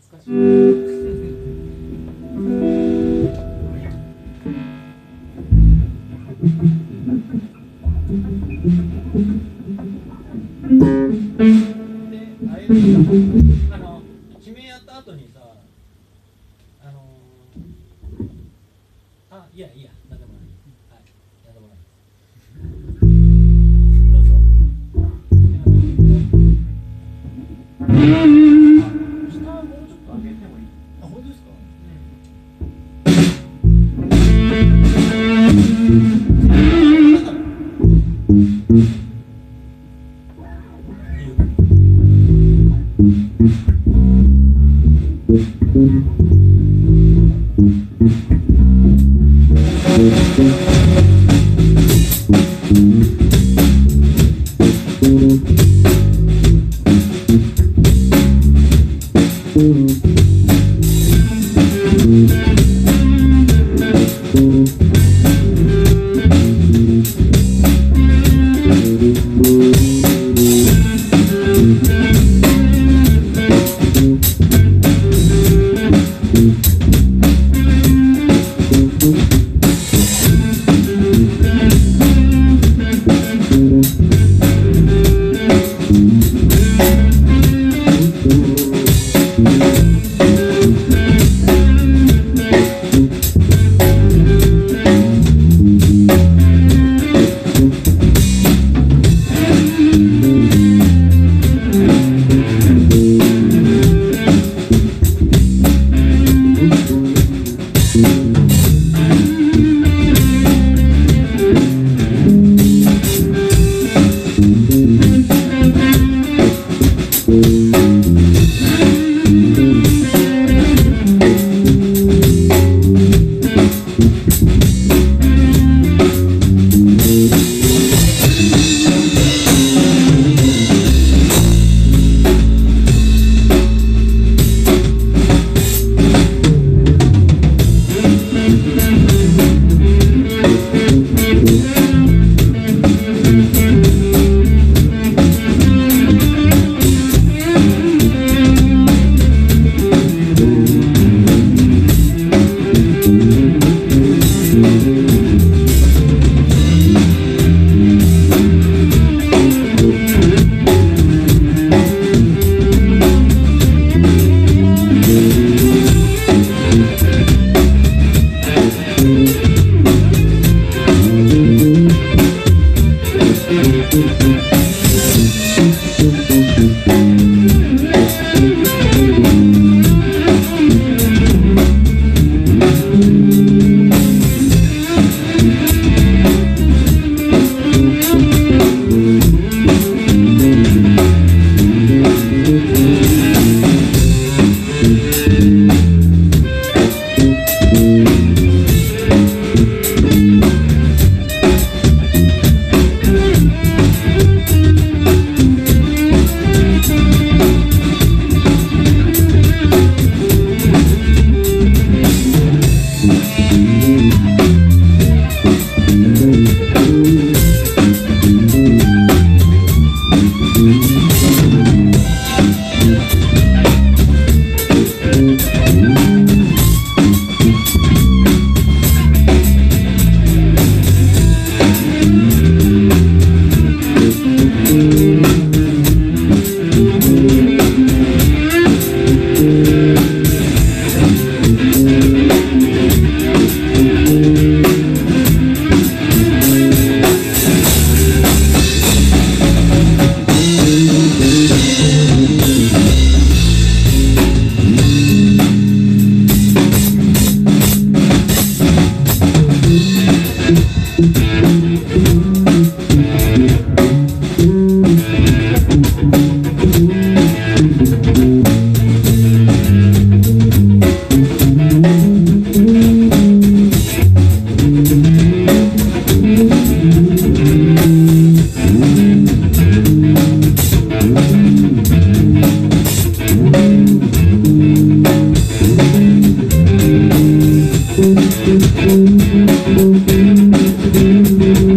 懐かしい。で、あれあの、指 Thank you.